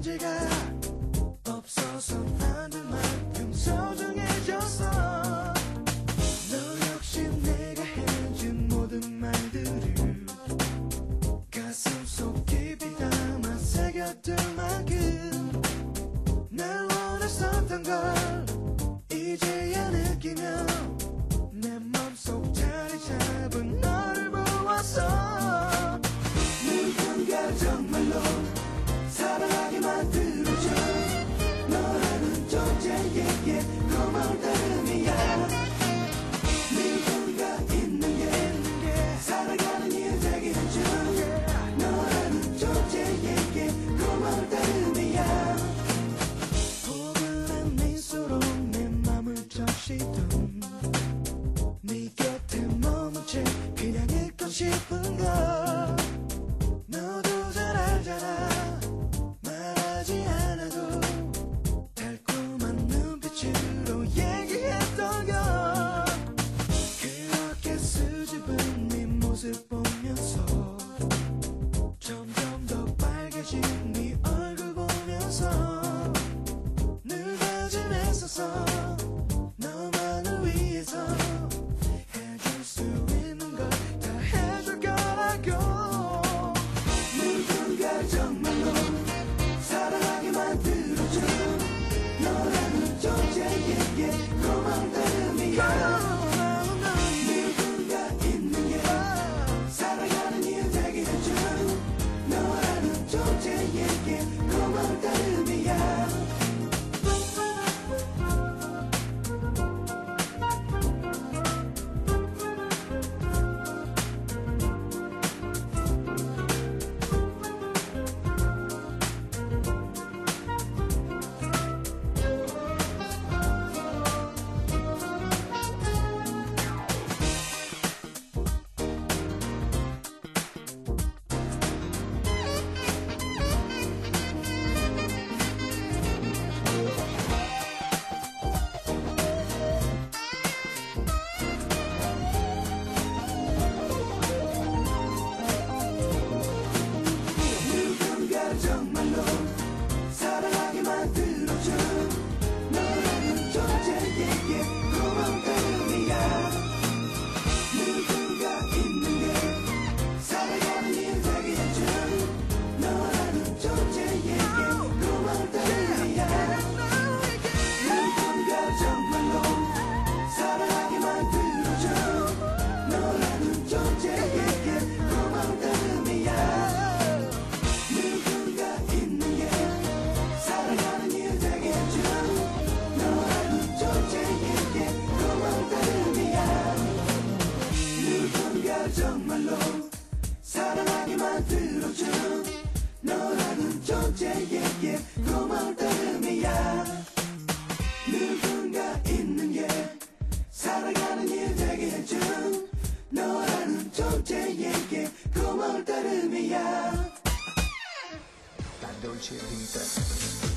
존재가 없어서 하늘만큼 소중해졌어 너 역시 내가 해준 모든 말들을 가슴속 깊이 담아 새겼을 만큼 yeah, yeah, come on down. 정말 널 정말로 사랑하게 만들어준 너라는 존재에게 고마울 따름이야. 누군가 있는 게 살아가는 일 되게 해준 너라는 존재에게 고마울 따름이야. La dolce vita.